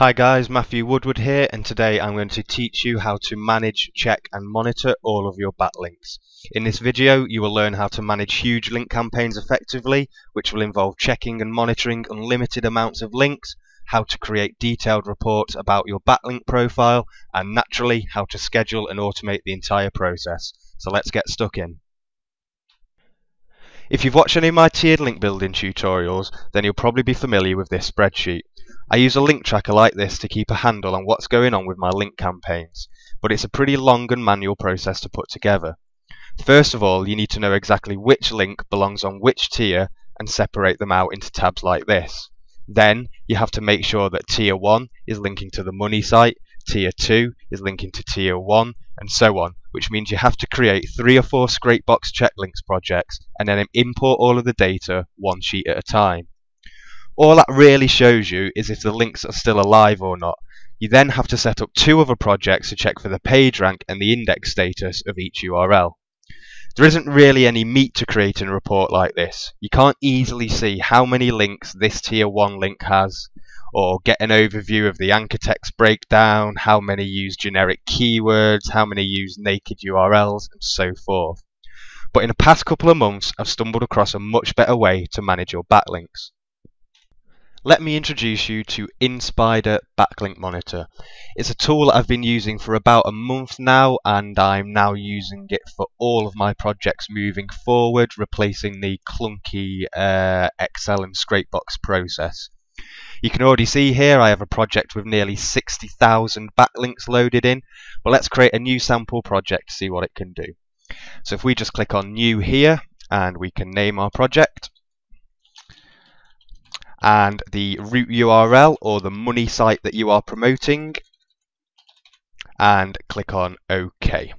Hi guys, Matthew Woodward here and today I'm going to teach you how to manage, check and monitor all of your backlinks. In this video you will learn how to manage huge link campaigns effectively which will involve checking and monitoring unlimited amounts of links, how to create detailed reports about your backlink profile and naturally how to schedule and automate the entire process. So let's get stuck in. If you've watched any of my tiered link building tutorials then you'll probably be familiar with this spreadsheet. I use a link tracker like this to keep a handle on what's going on with my link campaigns, but it's a pretty long and manual process to put together. First of all, you need to know exactly which link belongs on which tier and separate them out into tabs like this. Then you have to make sure that tier 1 is linking to the money site, tier 2 is linking to tier 1, and so on, which means you have to create three or four Scrapebox checklinks projects and then import all of the data one sheet at a time. All that really shows you is if the links are still alive or not. You then have to set up two other projects to check for the page rank and the index status of each URL. There isn't really any meat to creating a report like this. You can't easily see how many links this tier 1 link has, or get an overview of the anchor text breakdown, how many use generic keywords, how many use naked URLs, and so forth. But in the past couple of months, I've stumbled across a much better way to manage your backlinks. Let me introduce you to Inspyder Backlink Monitor. It's a tool that I've been using for about a month now and I'm now using it for all of my projects moving forward, replacing the clunky uh, Excel and Scrapebox process. You can already see here I have a project with nearly 60,000 backlinks loaded in, but let's create a new sample project to see what it can do. So if we just click on New here and we can name our project, and the root URL or the money site that you are promoting and click on OK.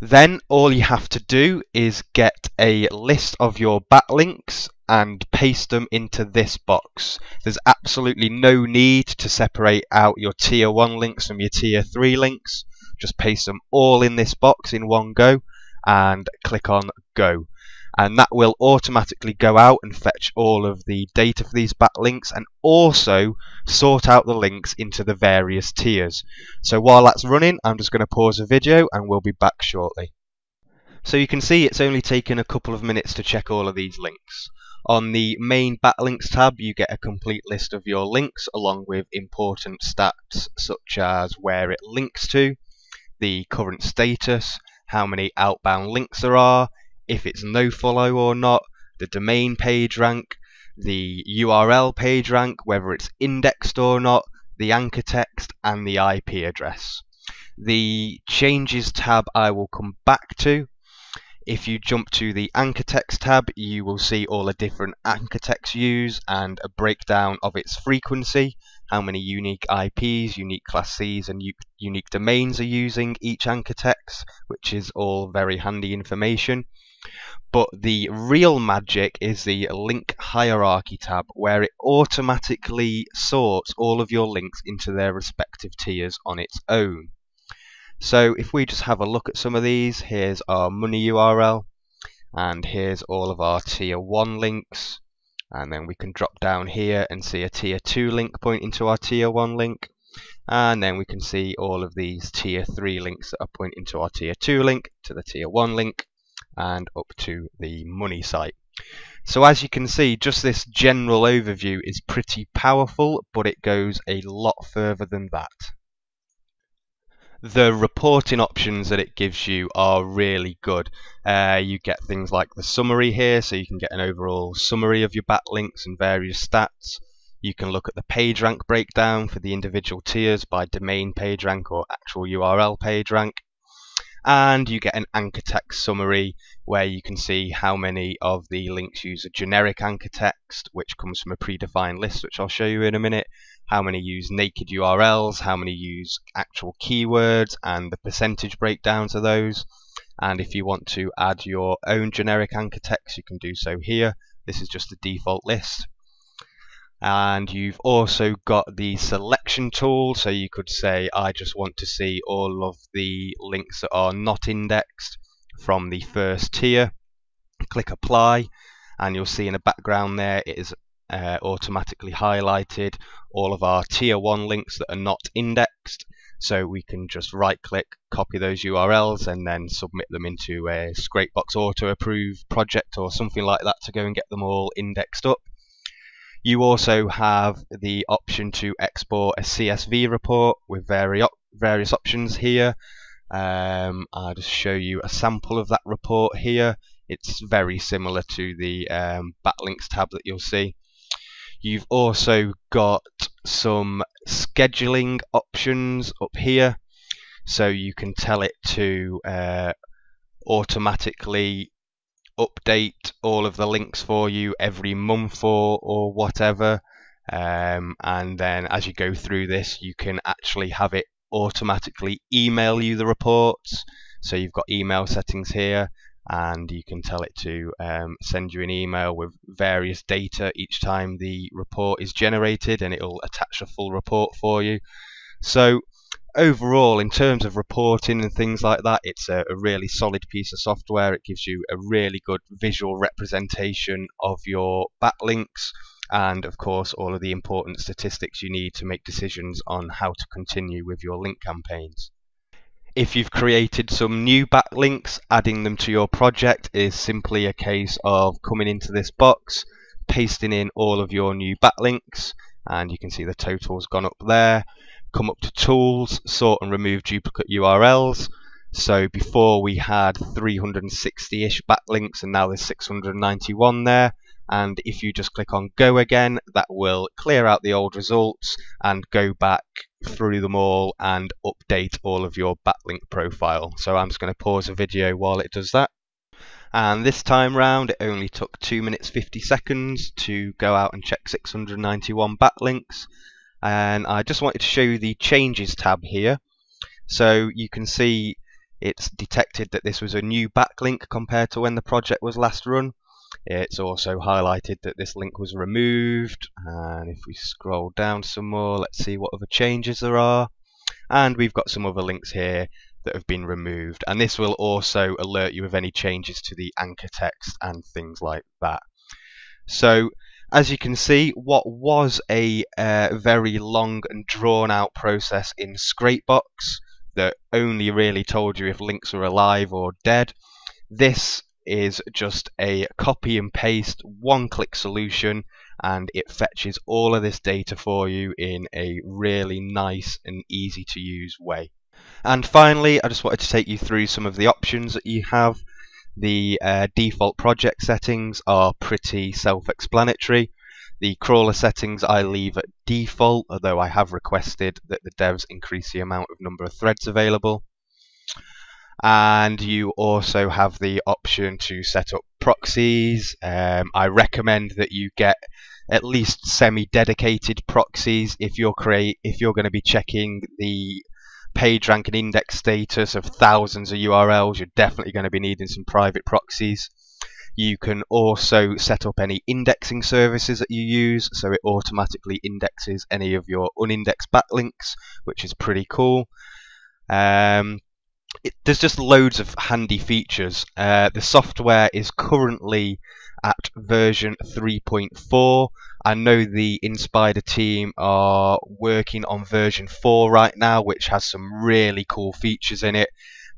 Then all you have to do is get a list of your backlinks and paste them into this box. There's absolutely no need to separate out your tier 1 links from your tier 3 links. Just paste them all in this box in one go and click on go and that will automatically go out and fetch all of the data for these backlinks and also sort out the links into the various tiers. So while that's running, I'm just going to pause the video and we'll be back shortly. So you can see it's only taken a couple of minutes to check all of these links. On the main backlinks tab, you get a complete list of your links along with important stats such as where it links to, the current status, how many outbound links there are, if it's no follow or not, the domain page rank, the URL page rank, whether it's indexed or not, the anchor text, and the IP address. The changes tab I will come back to. If you jump to the anchor text tab, you will see all the different anchor text used and a breakdown of its frequency, how many unique IPs, unique class Cs, and unique domains are using each anchor text, which is all very handy information. But the real magic is the link hierarchy tab where it automatically sorts all of your links into their respective tiers on its own. So if we just have a look at some of these, here's our money URL and here's all of our tier 1 links. And then we can drop down here and see a tier 2 link pointing to our tier 1 link. And then we can see all of these tier 3 links that are pointing to our tier 2 link to the tier 1 link and up to the money site. So as you can see, just this general overview is pretty powerful, but it goes a lot further than that. The reporting options that it gives you are really good. Uh, you get things like the summary here, so you can get an overall summary of your backlinks and various stats. You can look at the page rank breakdown for the individual tiers by domain page rank or actual URL page rank and you get an anchor text summary where you can see how many of the links use a generic anchor text which comes from a predefined list which I'll show you in a minute. How many use naked URLs how many use actual keywords and the percentage breakdowns of those. And if you want to add your own generic anchor text you can do so here. This is just the default list and you've also got the selection tool so you could say I just want to see all of the links that are not indexed from the first tier. Click apply and you'll see in the background there it is uh, automatically highlighted all of our tier 1 links that are not indexed. So we can just right click copy those URLs and then submit them into a Scrapebox auto approve project or something like that to go and get them all indexed up you also have the option to export a CSV report with vari various options here. Um, I'll just show you a sample of that report here. It's very similar to the um, backlinks tab that you'll see. You've also got some scheduling options up here. So you can tell it to uh, automatically update all of the links for you every month or, or whatever. Um, and then as you go through this, you can actually have it automatically email you the reports. So you've got email settings here and you can tell it to um, send you an email with various data each time the report is generated and it'll attach a full report for you. So overall in terms of reporting and things like that it's a, a, really solid piece of software it gives you a really good visual representation of your backlinks and of course all of the important statistics you need to make decisions on how to continue with your link campaigns if you've created some new backlinks, adding them to your project is simply a case of coming into this box, pasting in all of your new backlinks, and you can see the total's gone up there. Come up to Tools, Sort and Remove Duplicate URLs. So before we had 360-ish backlinks and now there's 691 there. And if you just click on go again that will clear out the old results and go back through them all and update all of your backlink profile. So I'm just going to pause the video while it does that. And this time round it only took 2 minutes 50 seconds to go out and check 691 backlinks and I just wanted to show you the changes tab here. So you can see it's detected that this was a new backlink compared to when the project was last run. It's also highlighted that this link was removed. And if we scroll down some more let's see what other changes there are. And we've got some other links here that have been removed. And this will also alert you of any changes to the anchor text and things like that. So as you can see what was a uh, very long and drawn out process in Scrapebox that only really told you if links were alive or dead this is just a copy and paste one click solution and it fetches all of this data for you in a really nice and easy to use way. And finally, I just wanted to take you through some of the options that you have. The uh, default project settings are pretty self-explanatory. The crawler settings I leave at default, although I have requested that the devs increase the amount of number of threads available and you also have the option to set up proxies. Um, I recommend that you get at least semi-dedicated proxies if you're create if you're going to be checking the page rank and index status of thousands of URLs. You're definitely going to be needing some private proxies. You can also set up any indexing services that you use, so it automatically indexes any of your unindexed backlinks, which is pretty cool. Um, it, there's just loads of handy features. Uh, the software is currently at version 3.4. I know the Inspyder team are working on version 4 right now, which has some really cool features in it.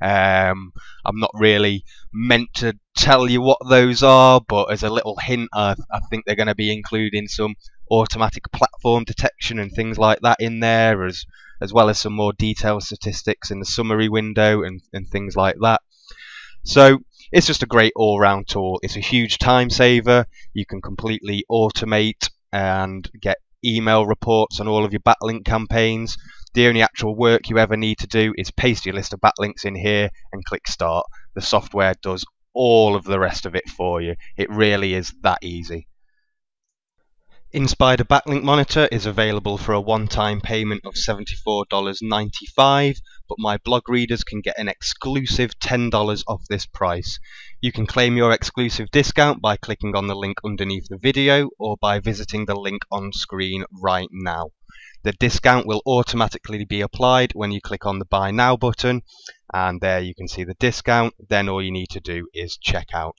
Um, I'm not really meant to tell you what those are, but as a little hint, I, I think they're going to be including some automatic platform detection and things like that in there, as as well as some more detailed statistics in the summary window and, and things like that. So it's just a great all-round tool. It's a huge time saver. You can completely automate and get email reports on all of your backlink campaigns. The only actual work you ever need to do is paste your list of backlinks in here and click start. The software does all of the rest of it for you. It really is that easy. Inspyder Backlink Monitor is available for a one-time payment of $74.95, but my blog readers can get an exclusive $10 off this price. You can claim your exclusive discount by clicking on the link underneath the video or by visiting the link on screen right now. The discount will automatically be applied when you click on the Buy Now button, and there you can see the discount. Then all you need to do is check out.